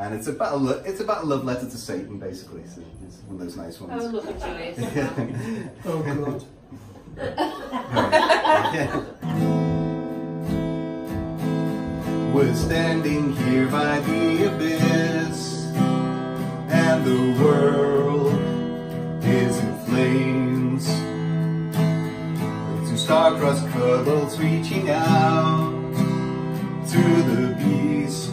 And it's about a lo- it's about a love letter to Satan, basically. So it's one of those nice Oh, ones. look at it. Oh God. We're standing here by the abyss, and the world is in flames. Two star-crossed kobolds reaching out to the beast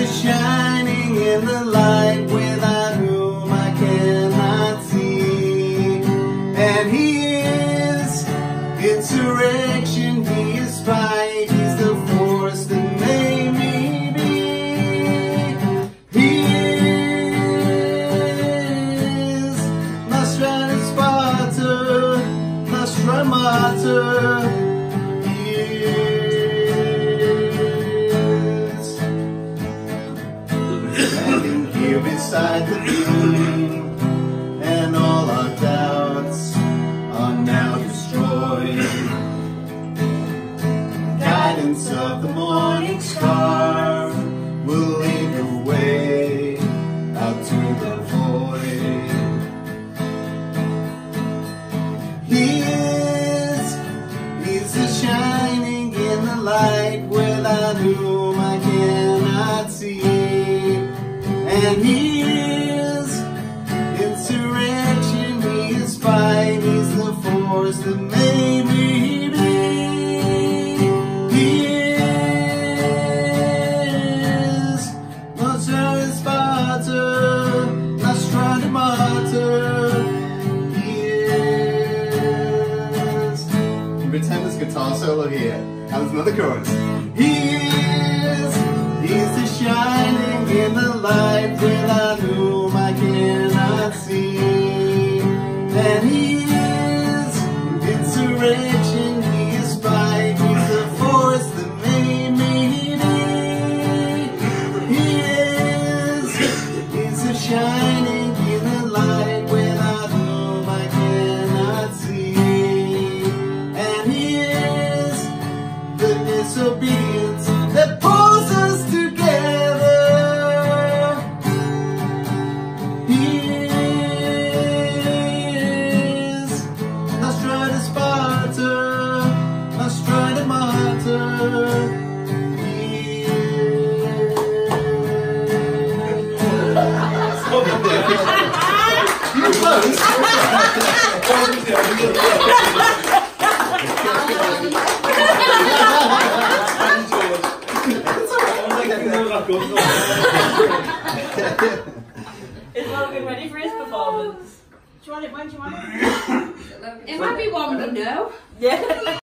a shining in the light without whom I cannot see. And he is insurrection, he is fight, he's the force that made me be. He is my Nostradamus Sparta, Nostramata. He here beside the beam, and all our doubts are now destroyed. Guidance of the morning star will lead the way out to the void. He is, he's a shining in the light without And he is insurrection, he is fight, he's the force that made me be. He is Nostradamus Sparta, Nostradamus. He is. Pretend there's a guitar solo here, and there's another chorus. He is, he's the shining in the light without whom I cannot see. And he is insurrection, he is fight, he's the force that made me be. He is, he's the shining in the light without whom I cannot see. And he is the disobedience is. You Logan ready for his performance? Do you want it? When do you want it? It might be one we know. Yeah.